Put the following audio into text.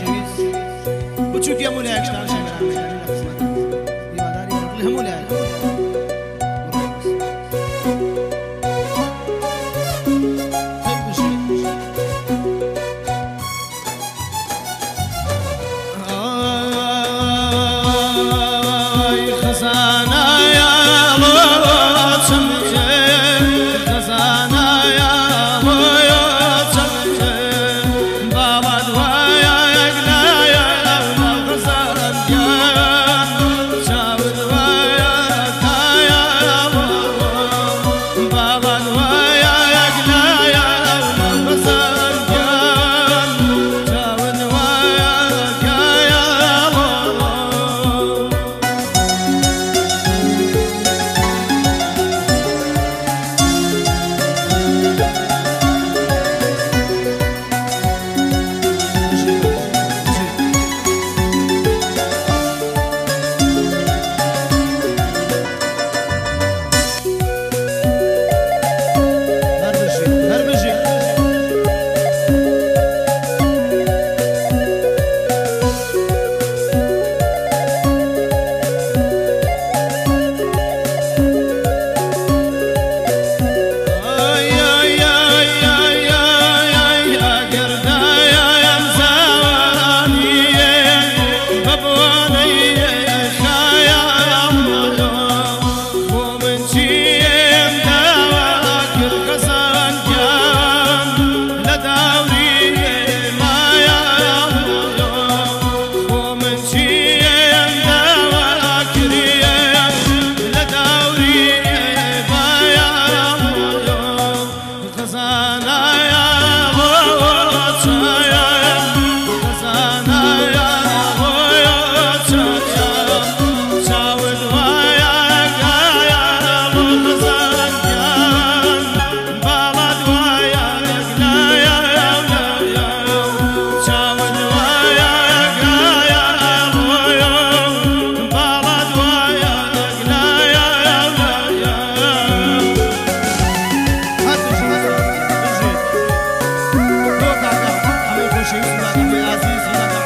خۆشەویست بچووکی هەموو لایەکشتان شەگەران هیواداری Brasil, Brasil, Brasil.